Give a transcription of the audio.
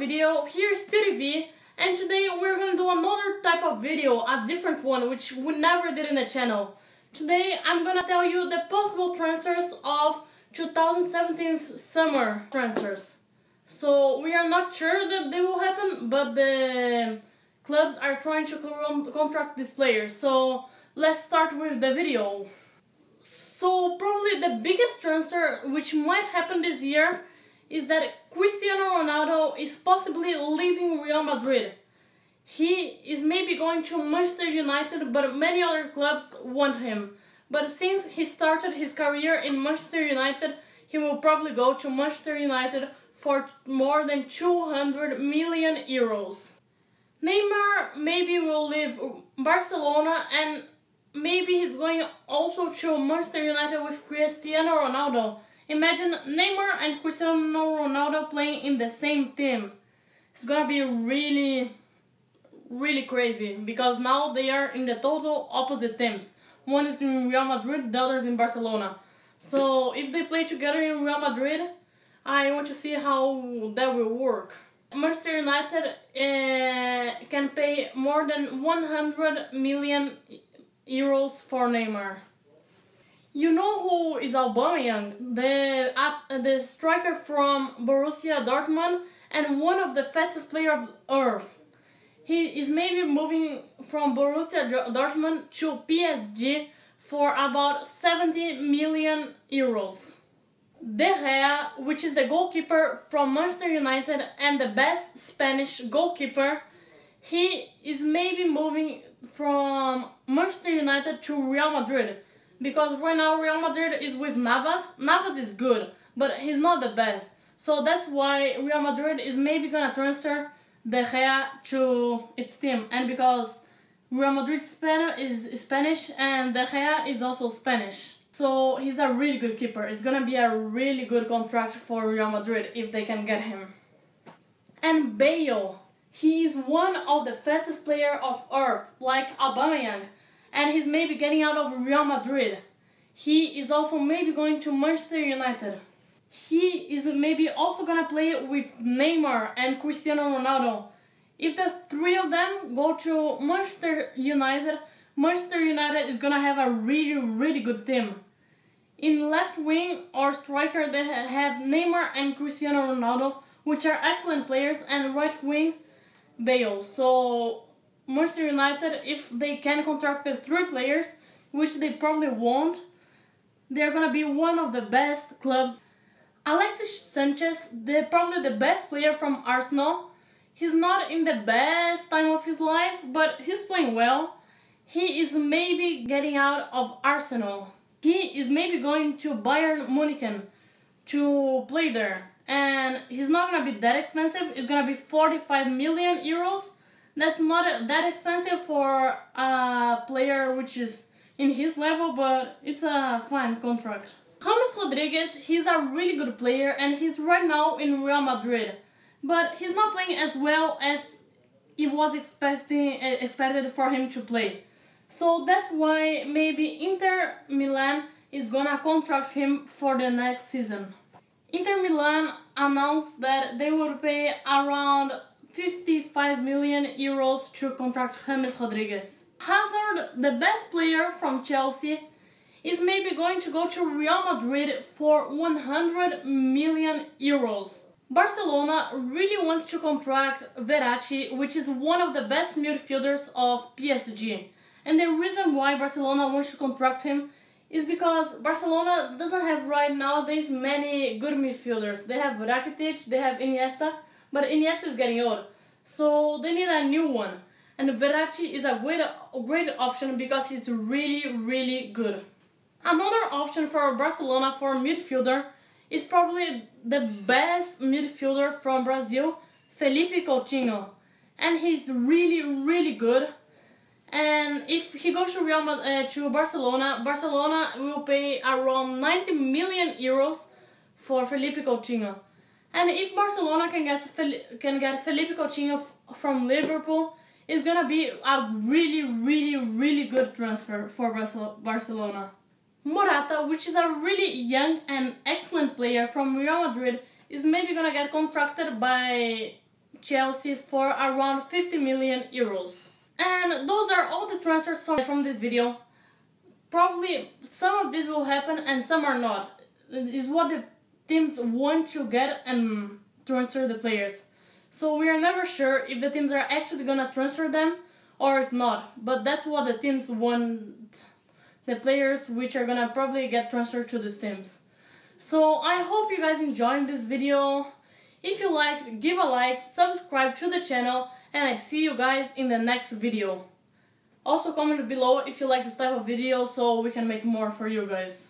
video, here's TTV and today we're gonna do another type of video, a different one which we never did in the channel. Today I'm gonna tell you the possible transfers of 2017 summer transfers. So we are not sure that they will happen, but the clubs are trying to contract these players. So let's start with the video. So probably the biggest transfer which might happen this year is that Cristiano Ronaldo is possibly leaving Real Madrid. He is maybe going to Manchester United, but many other clubs want him. But since he started his career in Manchester United, he will probably go to Manchester United for more than 200 million euros. Neymar maybe will leave Barcelona and maybe he's going also to Manchester United with Cristiano Ronaldo. Imagine Neymar and Cristiano Ronaldo playing in the same team. It's gonna be really, really crazy because now they are in the total opposite teams. One is in Real Madrid, the other is in Barcelona. So if they play together in Real Madrid, I want to see how that will work. Manchester United uh, can pay more than 100 million euros for Neymar. You know who is Aubameyang, the uh, the striker from Borussia Dortmund and one of the fastest players of earth. He is maybe moving from Borussia Dortmund to PSG for about 70 million euros. De Gea, which is the goalkeeper from Manchester United and the best Spanish goalkeeper, he is maybe moving from Manchester United to Real Madrid because right now Real Madrid is with Navas. Navas is good, but he's not the best. So that's why Real Madrid is maybe gonna transfer De Gea to its team, and because Real Madrid is Spanish and De Gea is also Spanish. So he's a really good keeper. It's gonna be a really good contract for Real Madrid if they can get him. And Bale, he is one of the fastest player of earth, like Aubameyang and he's maybe getting out of Real Madrid. He is also maybe going to Manchester United. He is maybe also gonna play with Neymar and Cristiano Ronaldo. If the three of them go to Manchester United, Manchester United is gonna have a really, really good team. In left wing or striker, they have Neymar and Cristiano Ronaldo, which are excellent players, and right wing, Bale. So Manchester United, if they can contract the three players, which they probably won't, they're gonna be one of the best clubs. Alexis Sanchez, probably the best player from Arsenal. He's not in the best time of his life, but he's playing well. He is maybe getting out of Arsenal. He is maybe going to Bayern Munich to play there. And he's not gonna be that expensive. It's gonna be 45 million euros that's not that expensive for a player which is in his level, but it's a fine contract. James Rodriguez, he's a really good player and he's right now in Real Madrid, but he's not playing as well as it was expecting expected for him to play. So that's why maybe Inter Milan is gonna contract him for the next season. Inter Milan announced that they would pay around 55 million euros to contract James Rodriguez. Hazard, the best player from Chelsea, is maybe going to go to Real Madrid for 100 million euros. Barcelona really wants to contract Verratti, which is one of the best midfielders of PSG. And the reason why Barcelona wants to contract him is because Barcelona doesn't have right now these many good midfielders. They have Rakitic, they have Iniesta, but Iniesta is getting old. So they need a new one. And Verratti is a great, a great option because he's really, really good. Another option for Barcelona for midfielder is probably the best midfielder from Brazil, Felipe Coutinho. And he's really, really good. And if he goes to Real uh, to Barcelona, Barcelona will pay around 90 million euros for Felipe Coutinho. And if Barcelona can get can get Felipe Coutinho from Liverpool, it's gonna be a really, really, really good transfer for Barcelona. Morata, which is a really young and excellent player from Real Madrid, is maybe gonna get contracted by Chelsea for around 50 million euros. And those are all the transfers from this video. Probably some of this will happen and some are not. Is what the teams want to get and transfer the players. So we are never sure if the teams are actually gonna transfer them or if not. But that's what the teams want the players which are gonna probably get transferred to these teams. So I hope you guys enjoyed this video. If you liked, give a like, subscribe to the channel, and I see you guys in the next video. Also comment below if you like this type of video so we can make more for you guys.